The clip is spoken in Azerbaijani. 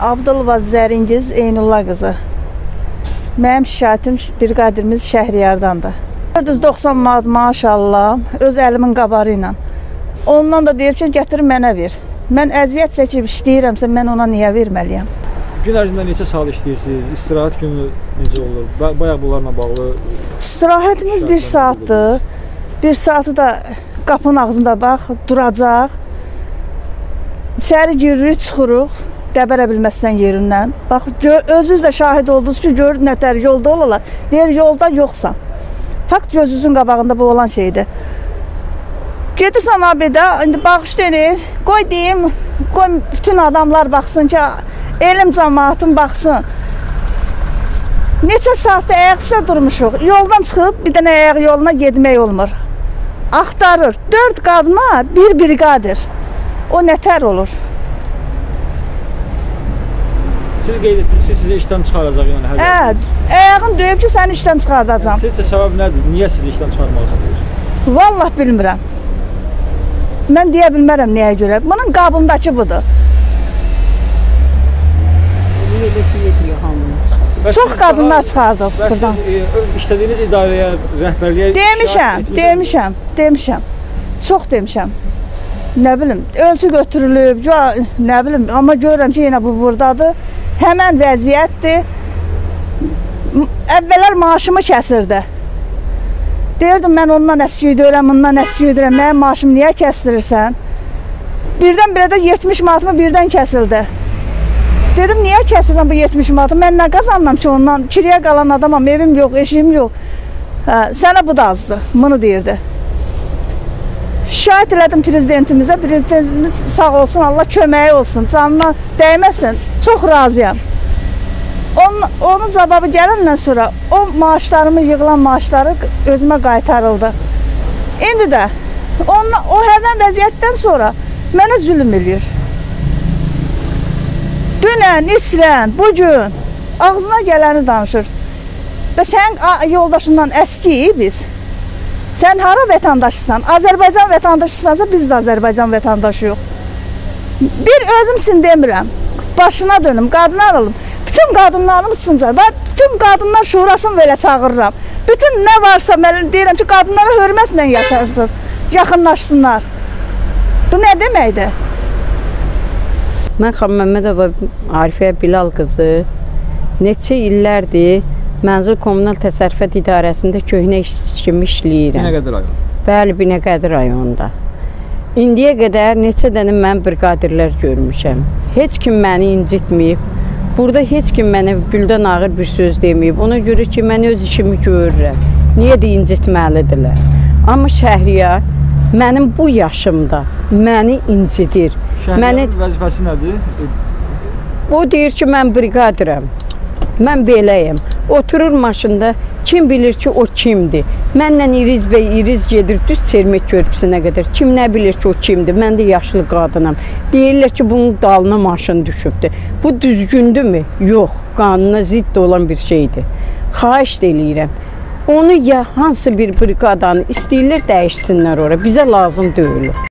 Abdulova Zəringiz Eynullah qızı. Mənim şikayətim briqadirimiz Şəhriyardandır. 490 manat maaş alıram öz əlimin qabarı ilə. Ondan da deyir ki, gətir mənə ver. Mən əziyyət çəkib işləyirəmsə mən ona niyə verməliyəm? Gün ərzində neçə saat işləyirsiniz? İstirahət günü necə olur? Ba- Bayaq bunlarla bağlı İstirahətimiz 1 saatdır. 1 saatı da qapının ağzında bax, duracaq. İçəri giririk, çıxırıq. Dəbərə bilməzsən yerindən. Bax, özünüz də şahid oldunuz ki, görür nətər yolda olalar. Deyir, yolda yoxsan. Fakt gözünüzün qabağında bu olan şeydir. Gedirsən abidə, indi bağışlayın, qoy deyim, qoy bütün adamlar baxsın ki, elm cəmaatın baxsın. Neçə saatdır ayaq üstə durmuşuq. Yoldan çıxıb bir dənə ayaq yoluna getmək olmur. Axtarır. 4 qadına bir briqadir. O nətər olur? Siz qeyd etdiniz ki, sizi işdən çıxaracaq yəni hər Hə, ayağın döyüb ki, səni işdən çıxardacam. Sizcə səbəb nədir? Niyə sizi işdən çıxarmaq istəyir? Vallah bilmirəm. Mən deyə bilmərəm nəyə görə. Bunun qabındakı budur. Çox qadınlar çıxardıq burdan. siz e, işlədiyiniz idarəyə, rəhbərliyə Demişəm, demişəm, demişəm. Çox demişəm. Nə bilim, ölçü götürülüb, nə bilim, amma görürəm ki, yenə bu burdadır. Həmən vəziyyətdir. Əvvəllər maaşımı kəsirdi. Deyirdim mən ondan əski ödəyirəm, bundan əski ödəyirəm. Mənim maaşımı niyə kəsdirirsən? Birdən-birə də 70 manatımı birdən kəsildi. Dedim niyə kəsirsən bu 70 manatı? Mən nə qazanmam ki ondan? Kiriyə qalan adamam, evim yox, eşiyim yox. Hə, sənə bu da azdır. Bunu deyirdi. Şikayət elədim prezidentimizə. Prezidentimiz sağ olsun, Allah köməyi olsun, canına dəyməsin. Çox razıyam. Onun, onun cavabı gələndən sonra o maaşlarımı, yığılan maaşları özümə qaytarıldı. İndi də onunla, o həmin vəziyyətdən sonra mənə zülm eləyir. Dünən, isrən, bu gün ağzına gələni danışır. Və sən a- yoldaşından əskiyik biz. Sən hara vətəndaşısan? Azərbaycan vətəndaşısansa biz də Azərbaycan vətəndaşıyıq. Bir özüm üçün demirəm. Başına dönüm, qadınlar olum. Bütün qadınların üçüncə və bütün qadınlar şurasını belə çağırıram. Bütün nə varsa mən deyirəm ki, qadınlara hörmətlə yaşasın, yaxınlaşsınlar. Bu nə deməkdir? Mən xanım Məmmədova Arifə Bilal qızı neçə illərdir Mənzil Kommunal Təsərrüfat İdarəsində köhnə işçi kimi Nə işləyirəm. qədər ayın? Bəli, Binəqədi rayonunda. İndiyə qədər neçə dənə mən briqadirlər görmüşəm. Heç kim məni incitməyib. Burada heç kim mənə güldən ağır bir söz deməyib. Ona görə ki, mən öz işimi görürəm. Niyə də incitməlidirlər? Amma Şəhriyar mənim bu yaşımda məni incidir. Şəhərlərin vəzifəsi nədir? O deyir ki, mən briqadirəm. Mən beləyəm. Oturur maşında, kim bilir ki, o kimdir? Mənlə İriz bəy İriz gedir düz Çermek körpüsünə qədər. Kim nə bilir ki, o kimdir? Mən də yaşlı qadınam. Deyirlər ki, bunun dalına maşın düşübdür. Bu düzgündürmü? Yox, qanuna zidd olan bir şeydir. Xahiş eləyirəm. Onu ya hansı bir briqadanı istəyirlər dəyişsinlər ora. Bizə lazım deyil.